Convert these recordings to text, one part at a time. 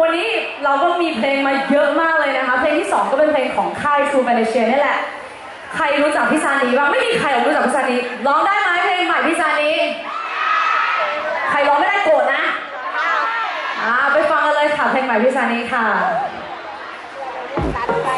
วันนี้เราก็มีเพลงมาเยอะมากเลยนะคะ เพลงที่ 2 ก็เป็นเพลงของค่ายซูเปอร์เนเชียนี่แหละ ใครรู้จักพี่ซานีบ้างไม่มีใครรู้จักพี่ซานีร้องได้ไหมเพลงใหม่พี่ซานีใครร้องไม่ได้โกรธนะอ่าไปฟังกันเลยค่ะเพลงใหม่พี่ซานีค่ะตัดไป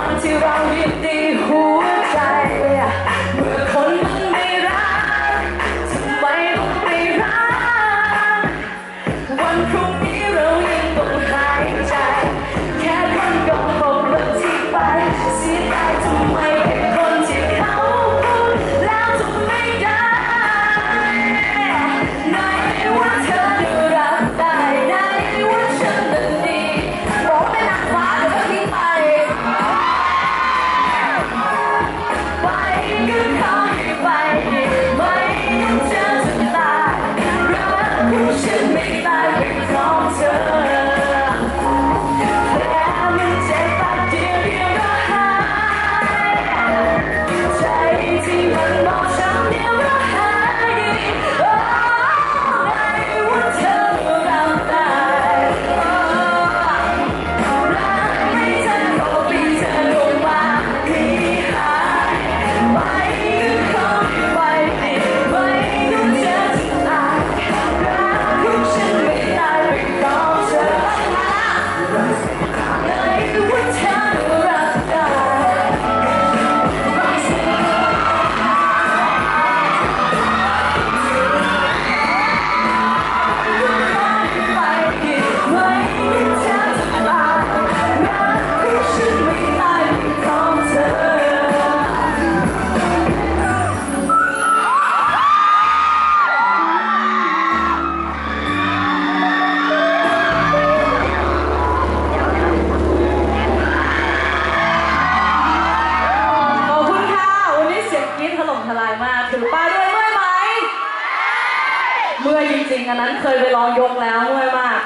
want to, I'll give good ายมากถือป้ายด้วยเมื่อยไหม เมื่อยจริงๆ อันนั้นเคยไปลองยกแล้วเมื่อยมาก